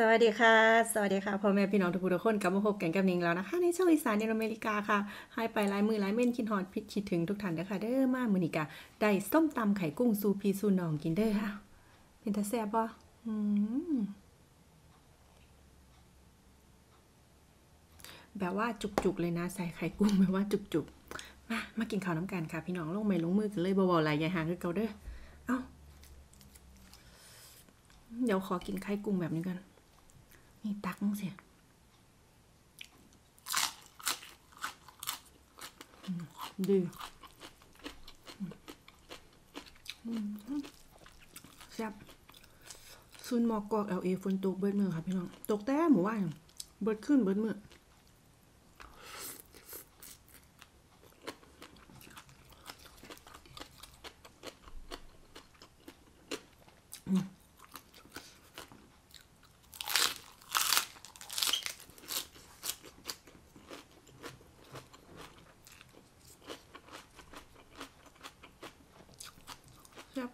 สวัสดีค่ะ สวัสดีค่ะพ่อแม่พี่น้องทุกผู้ทุกคนกลับมาพบกันกับนิงแล้วนะคะในช่องอีสานในอเมริกาค่ะให้ไปหลายมือหลายเม่นคิดฮอดพิดคิดถึงทุกท่านนะคะเด้อมามือนิกาได้ส้มตำไข่กุ้งซูพีซูนองกินเด้อค่ะ เป็นตาแซ่บป่ะอืมแบบว่าจุกๆเลยนะ ใส่ไข่กุ้งแบบว่าจุกๆมามากินข้าวน้ำกันค่ะ พี่น้องลงไม่ลงมือกันเลยเบาๆลายอยายหางคือเก่าเด้อเอ้าเดี๋ยวขอกินไข่กุ้งแบบนี้กัน นี่ตักมั้งเสียอืมดีแซ่บซุนมอกกอกเอลเอฝนตกเบิดมือค่ะพี่น้อง ตกแต่หมู่บ้านเบิดขึ้นเบิดมือ แซ่บ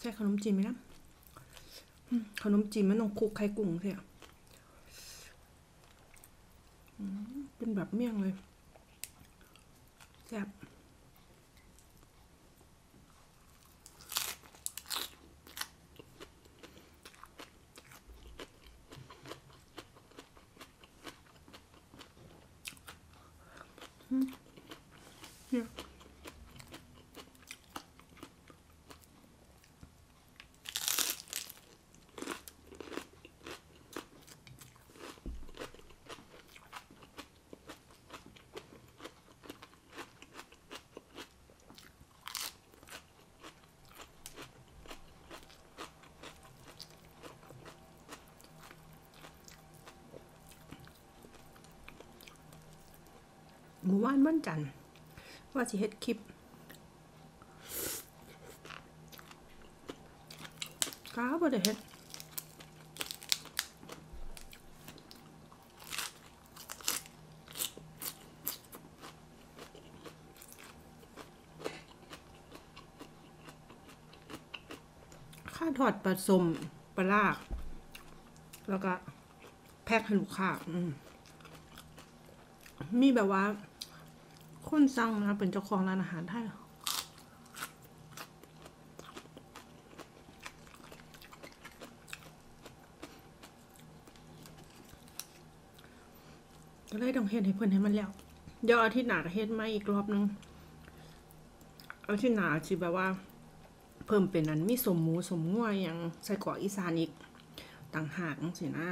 ใส่ขนมจีนไหมนะขนมจีนมันต้องคลุกไข่กุ้งเสียอืมเป็นแบบเมี่ยงเลยแซ่บเนี่ย หมู่บ้านบ้านจันทร์ว่าสิเฮ็ดคลิปก้าบ่ได้เฮ็ดค่าทอดปลาสมปลาลาก แล้วก็แพ็คให้ลูกค้าอืมมีแบบว่า คนสั่งนะเป็นเจ้าของร้านอาหารไทยก็เลยต้องเฮ็ดให้เพิ่อนให้มันแล้ว เดี๋ยวอาทิตย์หน้าก็เฮ็ดมาอีกรอบนึงอาทิตย์หน้าสิแบบว่า เพิ่มเป็นอันมีสมหมูสมงัวอย่างใส่กรอกอีสานอีกต่างหากจังซี่นะ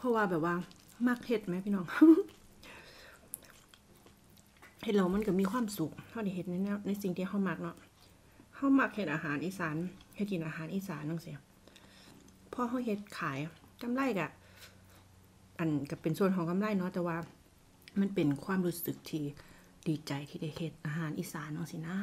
เพราะว่าแบบว่ามักเฮ็ดไหมพี่น้องเฮ็ดเรามันก็มีความสุขเท่าที่เฮ็ดในในสิ่งที่เฮามักเนาะเฮามักเฮ็ดอาหารอีสานเฮ็ดกินอาหารอีสานจังซี่พอเฮาเฮ็ดขายกำไรก็อันก็เป็นส่วนของกำไรเนาะแต่ว่า มันเป็นความรู้สึกที่ดีใจที่ได้เฮ็ดอาหารอีสานจังซี่นะ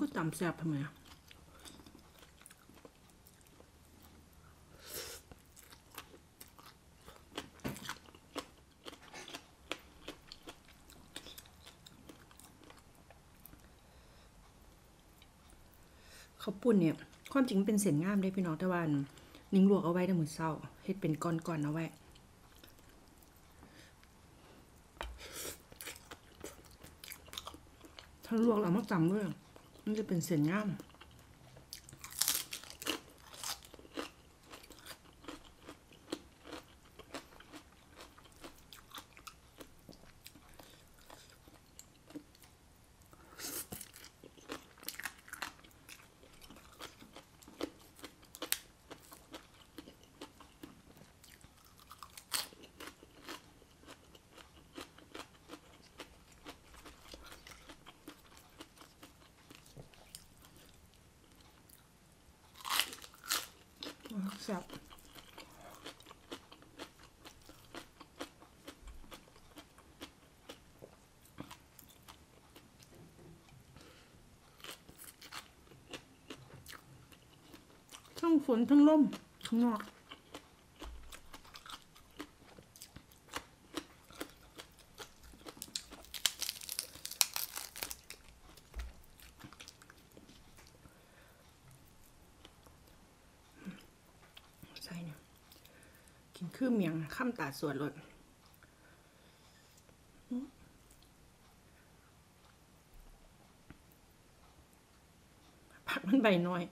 ก็ตำแซ่บทำไมอะข้าวปุ้นเนี่ย ความจริงมันเป็นเส้นงามได้พี่น้องแต่ว่าอันนิ่งลวกเอาไว้ได้หมือเศร้าเฮ็ดเป็นก้อนๆเอาไว้ถ้าลวกแล้วมันจำด้วย มันจะเป็นเส้นงาม อ ซ่บทั้งฝนทั้งลมข้างนอก ใช่เนี่ย กิน คือเมียงข้ามตาสวดรถผักมันใบน้อย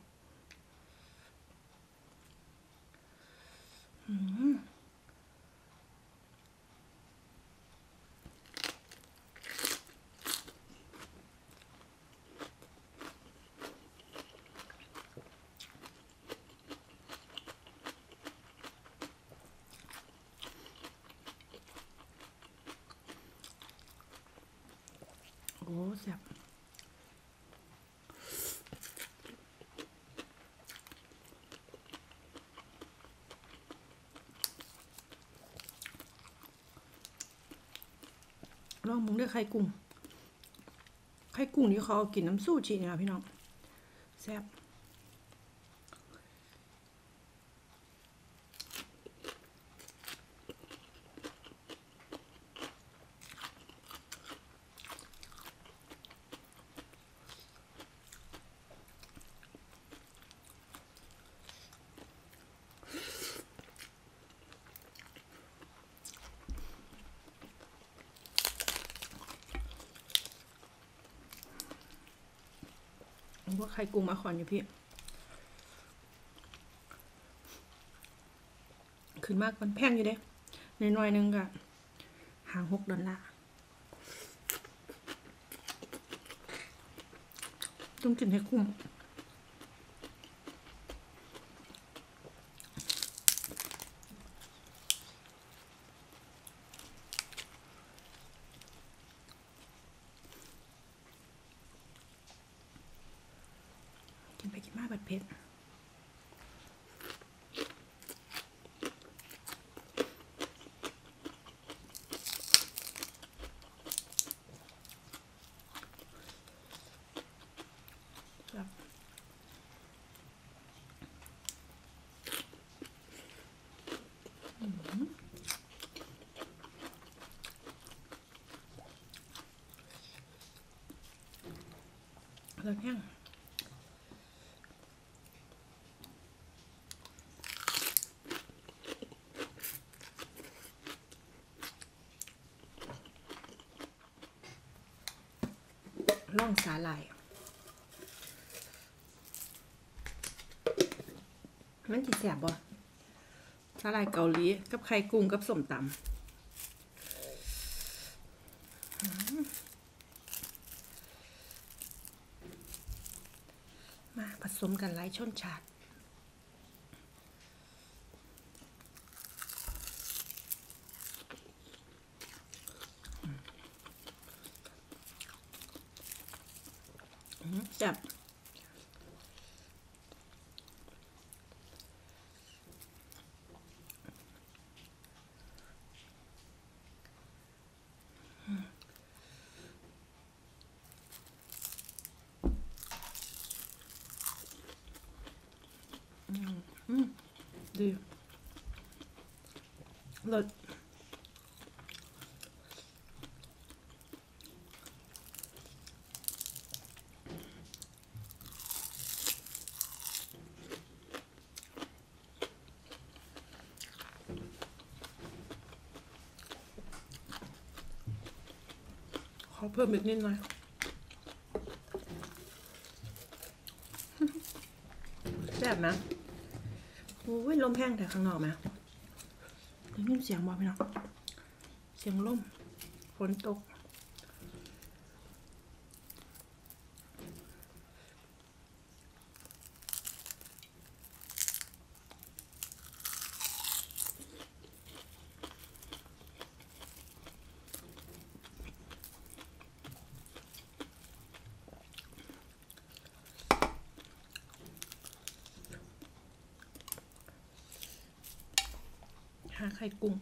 โอ้ แซ่บลองมุงด้วยไข่กุ้ง ไข่กุ้งนี่เขาเอากินน้ำซูชิเนี่ยพี่น้อง แซ่บ พวกไข่กุ้งมาขอนอยู่พี่ ขึ้นมากมันแพงอยู่เด้ในหน่อยหนึงก็หางหกดอลลาร์ต้องกินให้คุ้มาบัดเผ็ดครับอือหือแล้วแห้ง ล่องสาหร่าย มันจีแสบบ่สาหร่ายเกาหลี กับไข่กุ้งกับส้มตำมาผสมกันไล่ชนชาติ แซ่บอืมอืม ดีรสขอเพิ่มอีกนิดหน่อยแซ่บนะโอ้ยลมแห้งแต่ข้างนอกไหมได้ยินเสียงบ่พี่น้องเสียงลมฝนตก หาไข่กุ้ง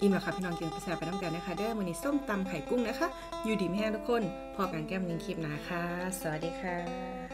อิ่มแล้วค่ะพี่น้องกินไปแซ่บไปน้ำกันนะคะ เด้อวันนี้ส้มตำไข่กุ้งนะคะ อยู่ดีไม่แห้งทุกคน พอกันแก้มนึ่งคลิปหนาค่ะสวัสดีค่ะ